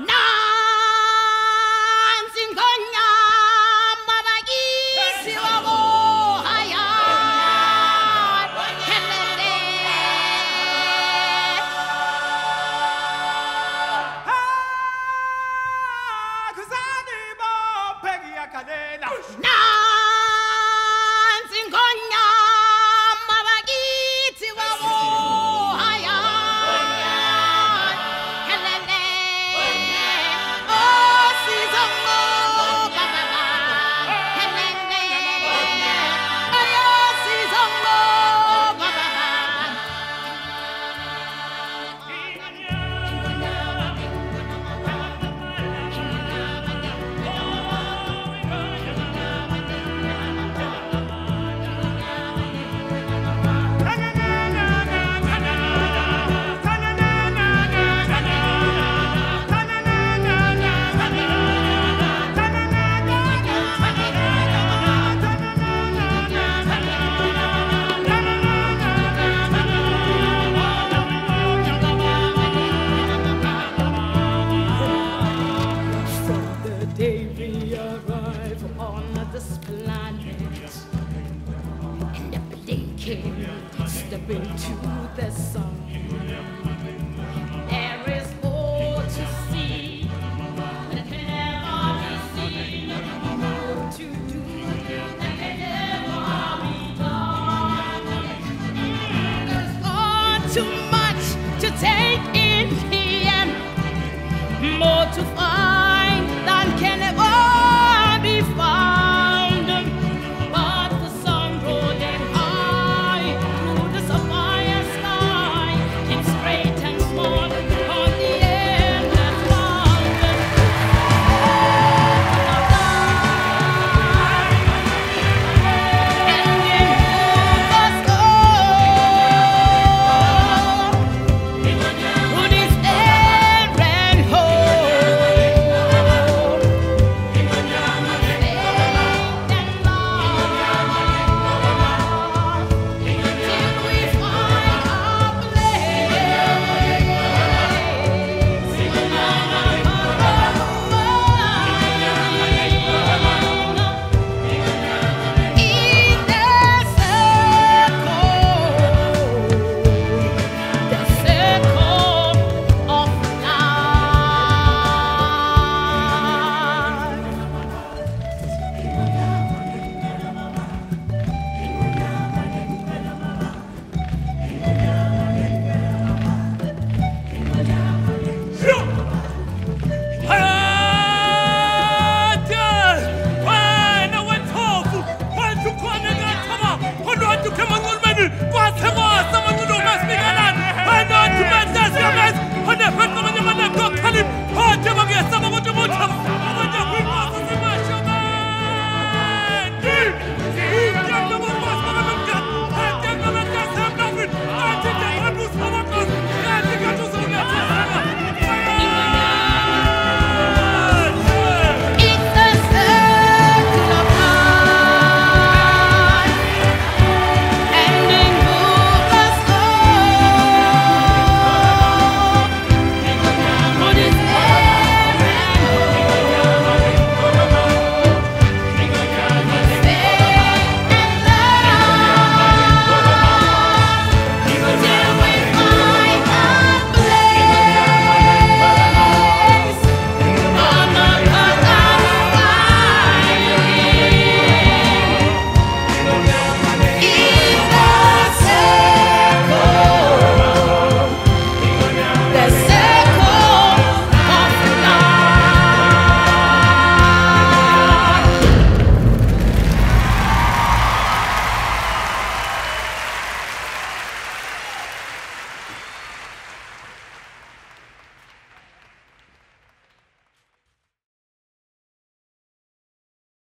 No! Step into the sun.